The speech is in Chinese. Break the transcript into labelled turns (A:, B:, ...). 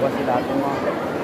A: 我是大工吗？